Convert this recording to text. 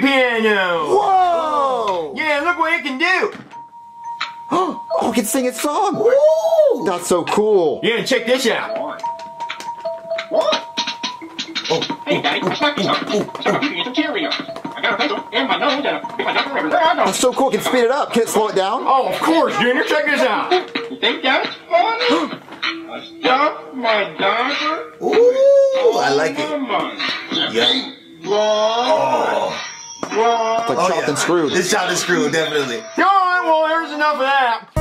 piano. Whoa! Yeah, look what it can do. oh, it can sing its song. That's so cool. Yeah, check this out. Oh. Hey guys, I'm I got a pencil in my nose and my. That's so cool. It can speed it up. Can it slow it down? Oh, of course, Junior. Check this out. You think that's funny? Stop my doctor. Ooh, I like it. Yeah. Wrong. Like oh chopped yeah. and screwed. It's chopped and screwed, definitely. All right, well, there's enough of that.